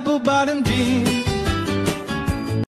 apple bottom jeans.